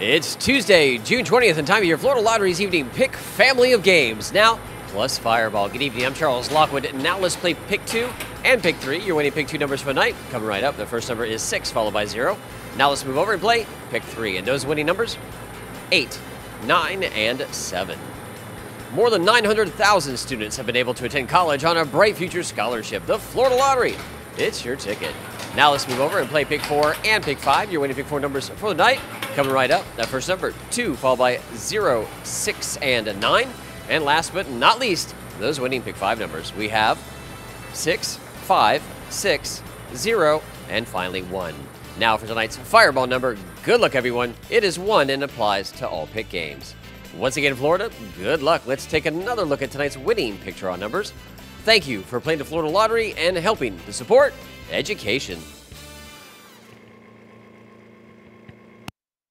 It's Tuesday, June 20th, and time of your Florida Lottery's evening pick family of games. Now, plus Fireball. Good evening, I'm Charles Lockwood. Now let's play pick two and pick three. You're winning pick two numbers for the night. Coming right up, the first number is six, followed by zero. Now let's move over and play pick three. And those winning numbers, eight, nine, and seven. More than 900,000 students have been able to attend college on a Bright Future Scholarship, the Florida Lottery. It's your ticket. Now let's move over and play pick four and pick five. You're winning pick four numbers for the night. Coming right up, that first number, two, followed by zero, six, and nine. And last but not least, those winning pick five numbers. We have six, five, six, zero, and finally one. Now for tonight's fireball number, good luck everyone. It is one and applies to all pick games. Once again, Florida, good luck. Let's take another look at tonight's winning picture on numbers. Thank you for playing the Florida Lottery and helping to support education.